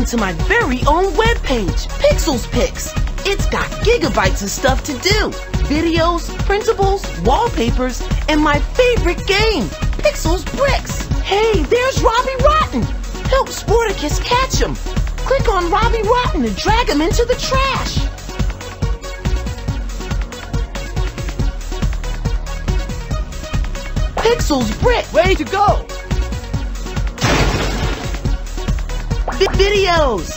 Welcome to my very own webpage, Pixels Pix. It's got gigabytes of stuff to do. Videos, printables, wallpapers, and my favorite game, Pixels Brix. Hey, there's Robbie Rotten. Help Sportacus catch him. Click on Robbie Rotten and drag him into the trash. Pixels Brick. Way to go! Videos.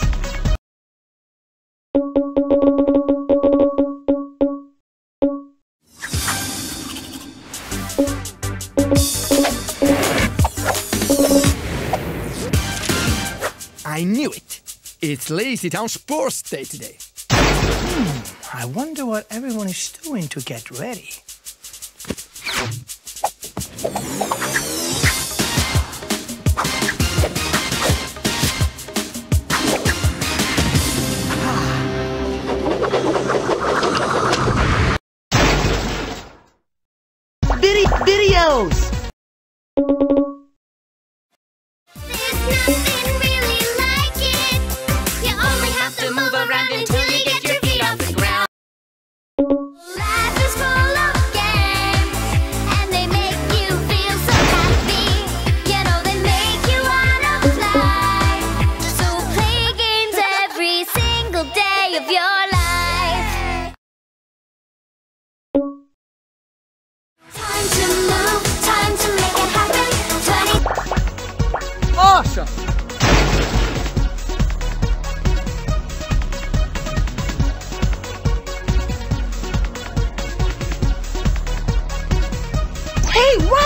I knew it. It's LazyTown Sports Day today. Hmm, I wonder what everyone is doing to get ready. Videos.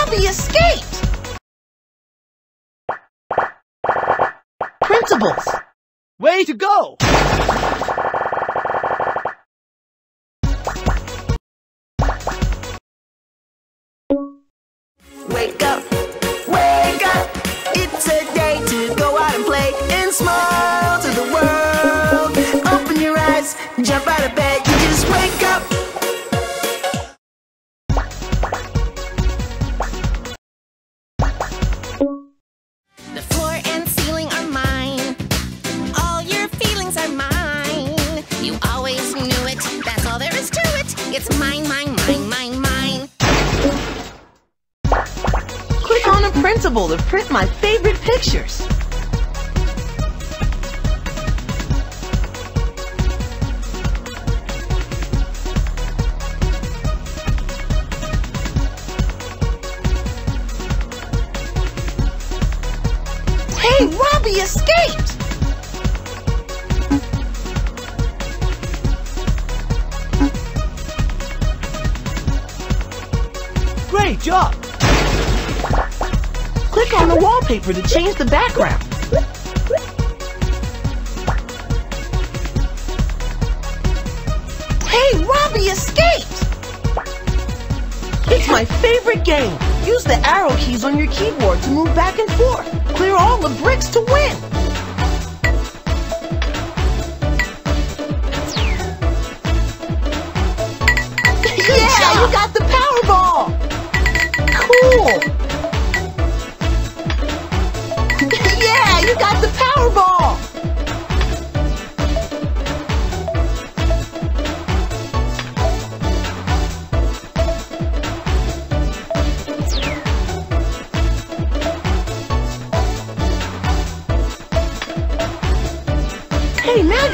Hey, Robbie escaped. Printables. Way to go! Wake up, wake up. It's a day to go out and play and smile to the world. Open your eyes, jump out of bed, Printable to print my favorite pictures. Hey, Robbie escaped! Great job! Click on the wallpaper to change the background. Hey, Robbie escaped! It's my favorite game. Use the arrow keys on your keyboard to move back and forth. Clear all the bricks to win. yeah, you got the Powerball! Cool!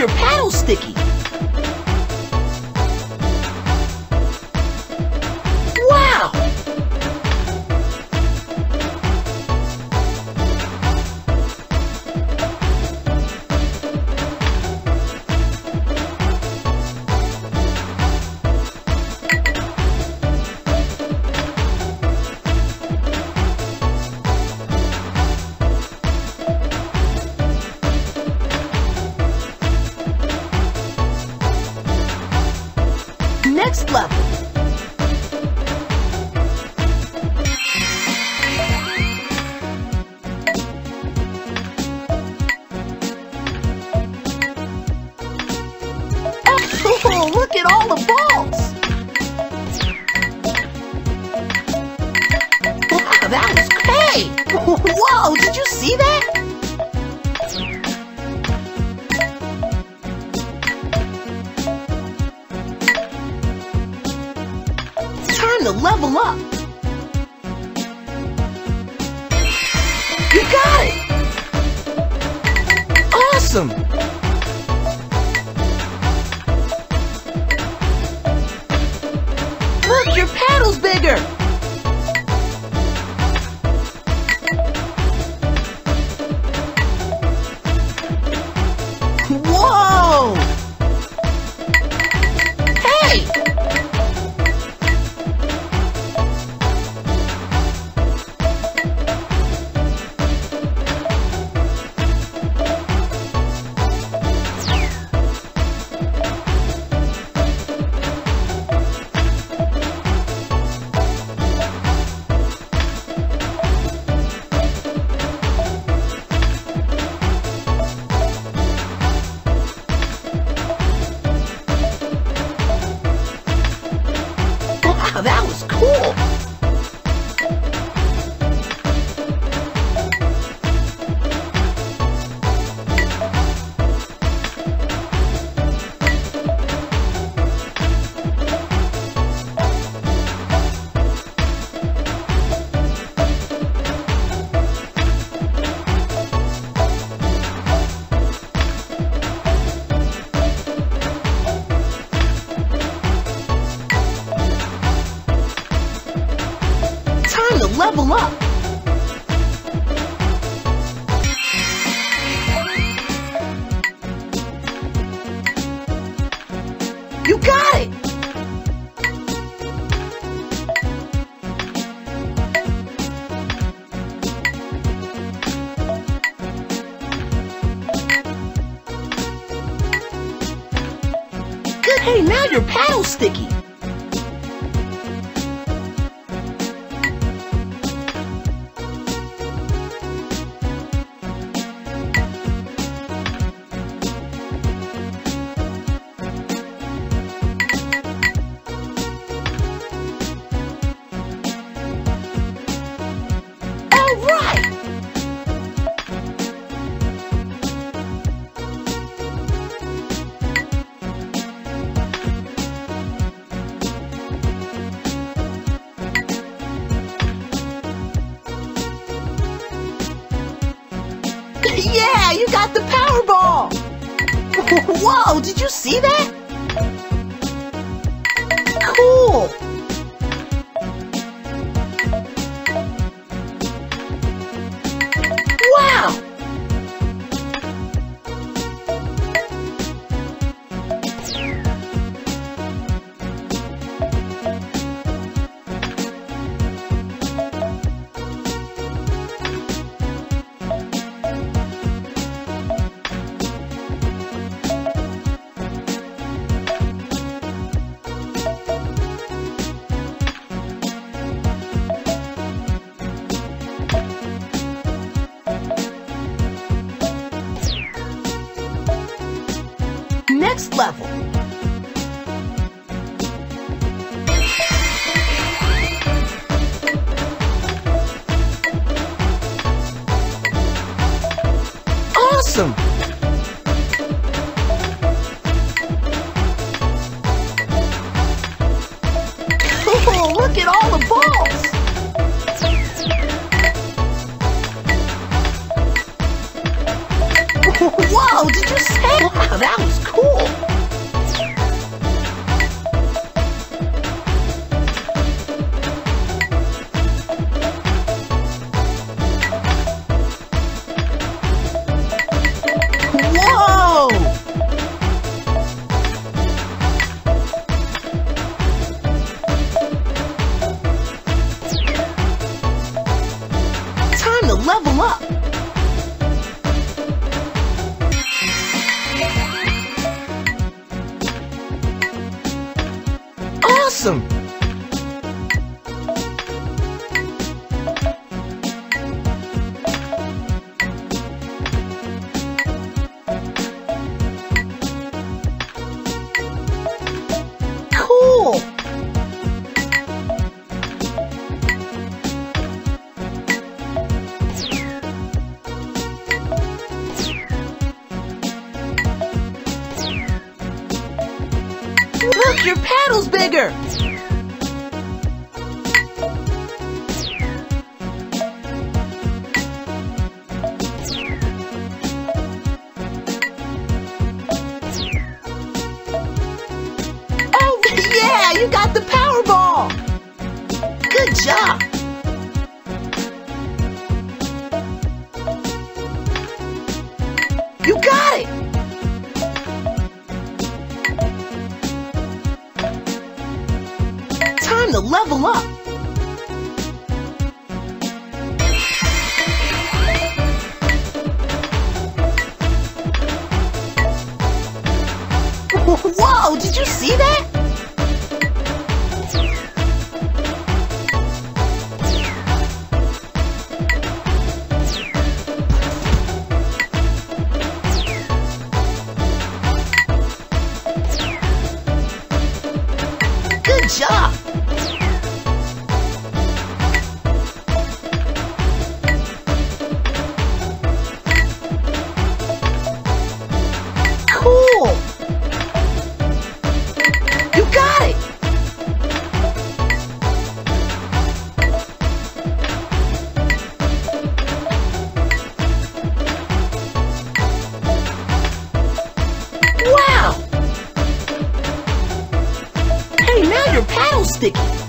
Your paddle's sticky. Level up. You got it! Awesome! Look, your paddle's bigger! Level up! You got it! Good. Hey, now your paddle's sticky. Whoa, did you see that? Cool! Awesome! Oh, look at all the balls! Whoa, did you say? Wow, that was level up. Awesome! Bigger! Time to level up! Whoa, did you see that? Good job! Paddle's